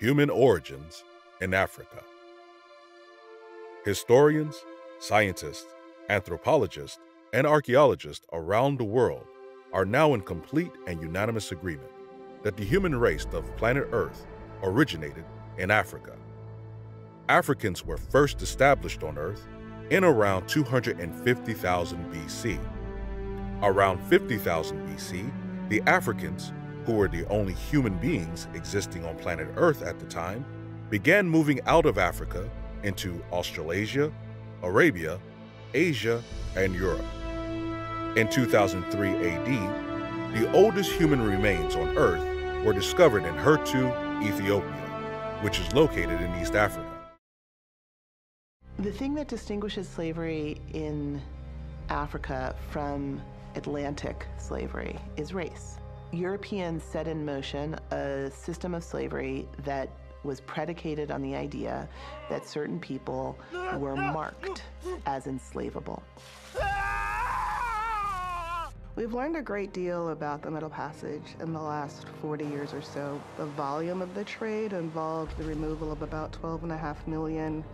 Human Origins in Africa. Historians, scientists, anthropologists, and archaeologists around the world are now in complete and unanimous agreement that the human race of planet Earth originated in Africa. Africans were first established on Earth in around 250,000 BC. Around 50,000 BC, the Africans, who were the only human beings existing on planet Earth at the time, began moving out of Africa into Australasia, Arabia, Asia, and Europe. In 2003 AD, the oldest human remains on Earth were discovered in Herto, Ethiopia, which is located in East Africa. The thing that distinguishes slavery in Africa from Atlantic slavery is race. Europeans set in motion a system of slavery that was predicated on the idea that certain people were marked as enslavable. We've learned a great deal about the Middle Passage in the last 40 years or so. The volume of the trade involved the removal of about 12.5 million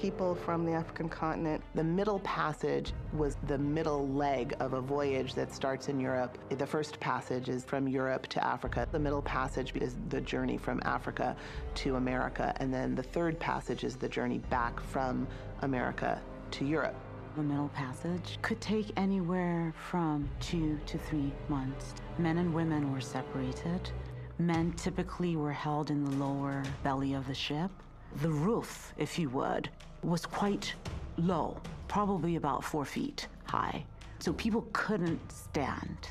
people from the African continent. The Middle Passage was the middle leg of a voyage that starts in Europe. The first passage is from Europe to Africa. The Middle Passage is the journey from Africa to America. And then the third passage is the journey back from America to Europe. The Middle Passage could take anywhere from two to three months. Men and women were separated. Men typically were held in the lower belly of the ship. The roof, if you would, was quite low, probably about four feet high. So people couldn't stand.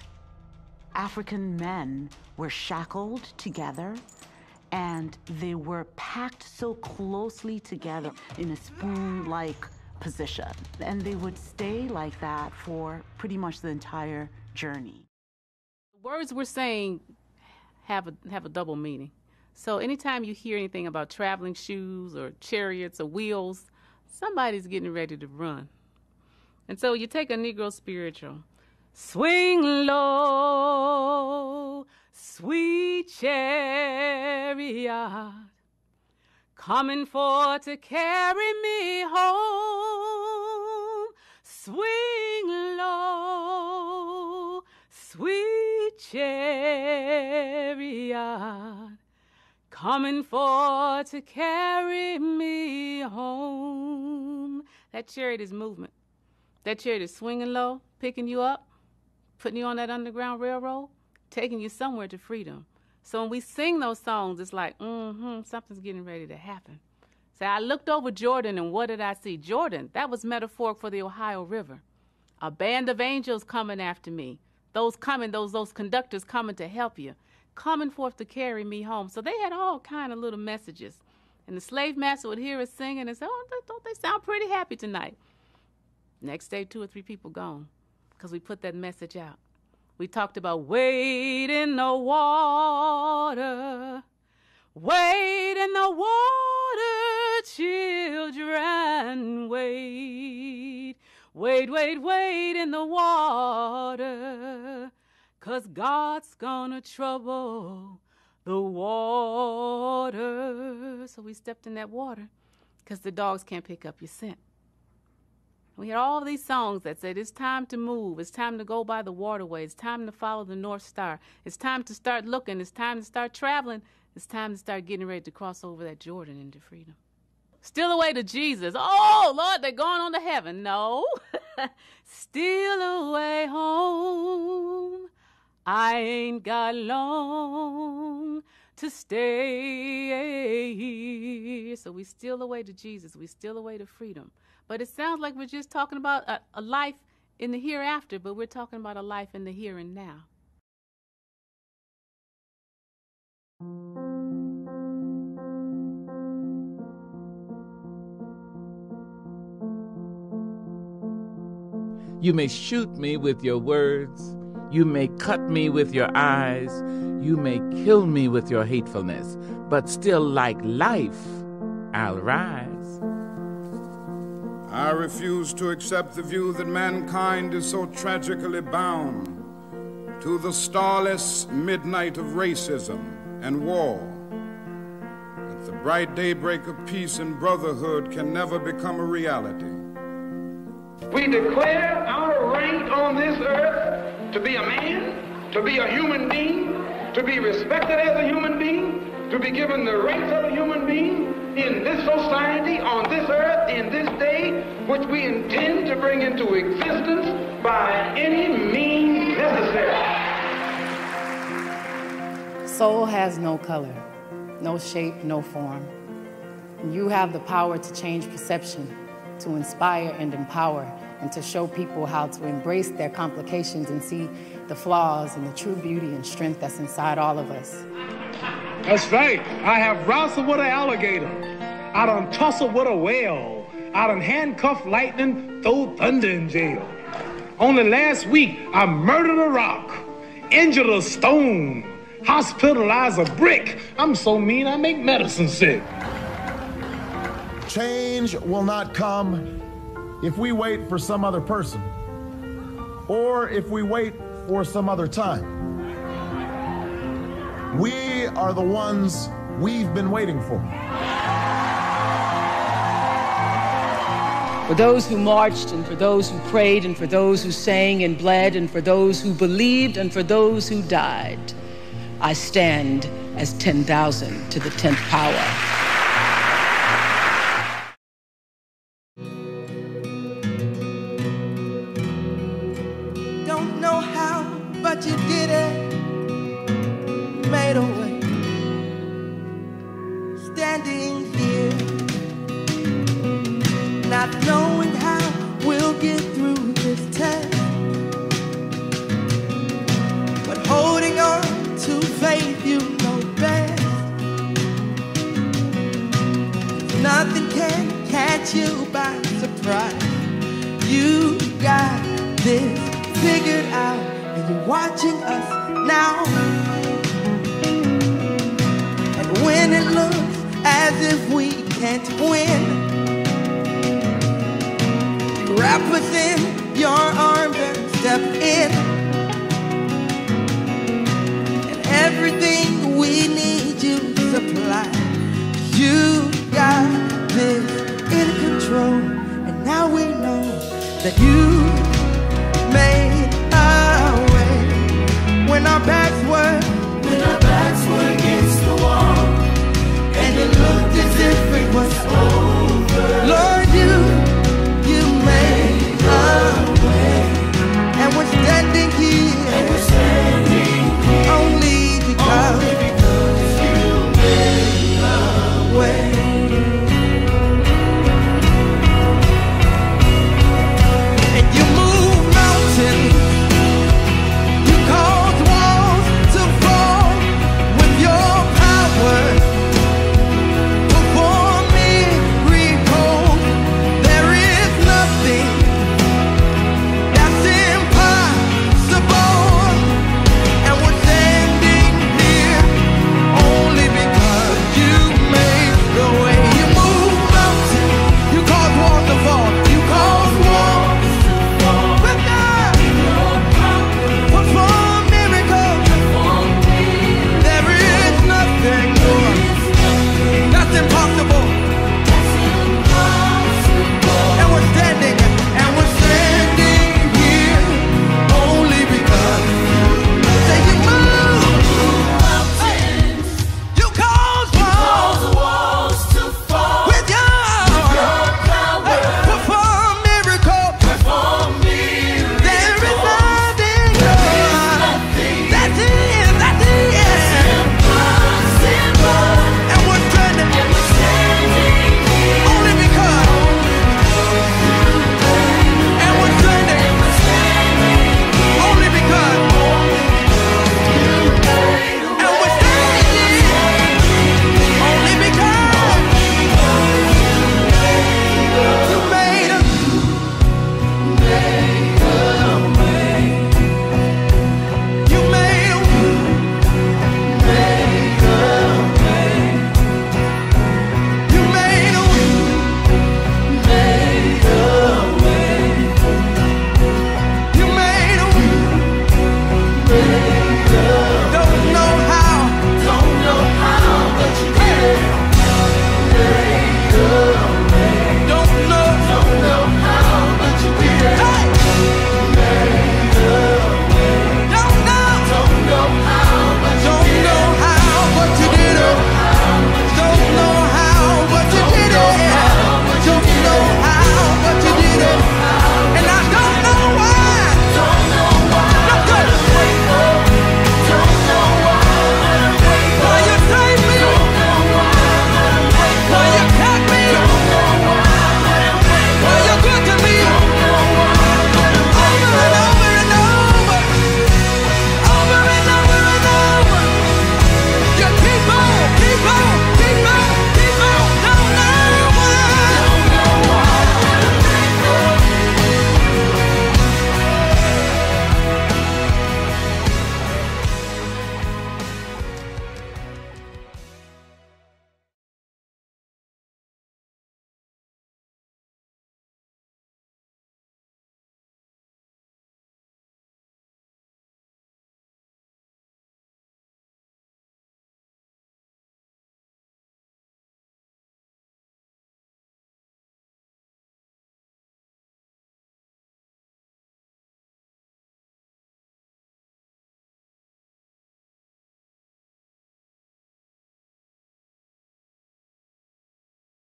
African men were shackled together and they were packed so closely together in a spoon like position. And they would stay like that for pretty much the entire journey. The words we're saying have a, have a double meaning. So anytime you hear anything about traveling shoes or chariots or wheels, somebody's getting ready to run. And so you take a Negro spiritual. Swing low, sweet chariot, coming for to carry me home. Swing low, sweet chariot, coming for to carry me home. That chariot is movement. That chariot is swinging low, picking you up, putting you on that underground railroad, taking you somewhere to freedom. So when we sing those songs, it's like, mm-hmm, something's getting ready to happen. Say, I looked over Jordan and what did I see? Jordan, that was metaphoric for the Ohio River. A band of angels coming after me. Those coming, those those conductors coming to help you coming forth to carry me home. So they had all kind of little messages. And the slave master would hear us singing and say, oh, don't they sound pretty happy tonight? Next day, two or three people gone because we put that message out. We talked about wade in the water, wade in the water, children, wade, wade, wade, wade in the water. Cause God's gonna trouble the water. So we stepped in that water because the dogs can't pick up your scent. We had all these songs that said it's time to move, it's time to go by the waterway, it's time to follow the North Star, it's time to start looking, it's time to start traveling, it's time to start getting ready to cross over that Jordan into freedom. Still away to Jesus. Oh, Lord, they're going on to heaven. No. Still away home. I ain't got long to stay here. So we steal away to Jesus. We steal away to freedom. But it sounds like we're just talking about a, a life in the hereafter, but we're talking about a life in the here and now. You may shoot me with your words you may cut me with your eyes, you may kill me with your hatefulness, but still, like life, I'll rise. I refuse to accept the view that mankind is so tragically bound to the starless midnight of racism and war That the bright daybreak of peace and brotherhood can never become a reality. We declare our right on this earth to be a man, to be a human being, to be respected as a human being, to be given the rights of a human being in this society, on this earth, in this day, which we intend to bring into existence by any means necessary. Soul has no color, no shape, no form. You have the power to change perception, to inspire and empower, and to show people how to embrace their complications and see the flaws and the true beauty and strength that's inside all of us. That's right. I have wrestled with an alligator. I done tussled with a whale. I done handcuffed lightning, throw thunder in jail. Only last week, I murdered a rock, injured a stone, hospitalized a brick. I'm so mean I make medicine sick. Change will not come if we wait for some other person or if we wait for some other time. We are the ones we've been waiting for. For those who marched, and for those who prayed, and for those who sang and bled, and for those who believed, and for those who died. I stand as 10,000 to the 10th power. Not knowing how we'll get through this test. But holding on to faith, you know best. Nothing can catch you by surprise. You got this figured out, and you're watching us now. And when it looks as if we can't win, your arms and step in. And everything we need you supply. You got this in control, and now we know that you